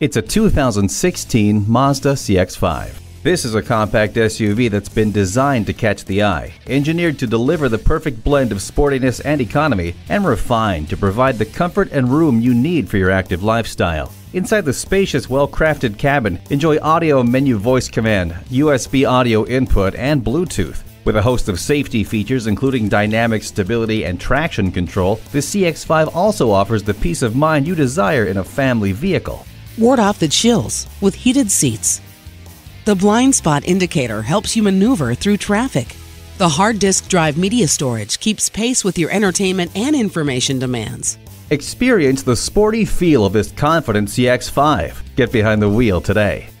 It's a 2016 Mazda CX-5. This is a compact SUV that's been designed to catch the eye, engineered to deliver the perfect blend of sportiness and economy, and refined to provide the comfort and room you need for your active lifestyle. Inside the spacious, well-crafted cabin, enjoy audio menu voice command, USB audio input, and Bluetooth. With a host of safety features including dynamic stability and traction control, the CX-5 also offers the peace of mind you desire in a family vehicle. Ward off the chills with heated seats. The blind spot indicator helps you maneuver through traffic. The hard disk drive media storage keeps pace with your entertainment and information demands. Experience the sporty feel of this confident CX-5. Get behind the wheel today.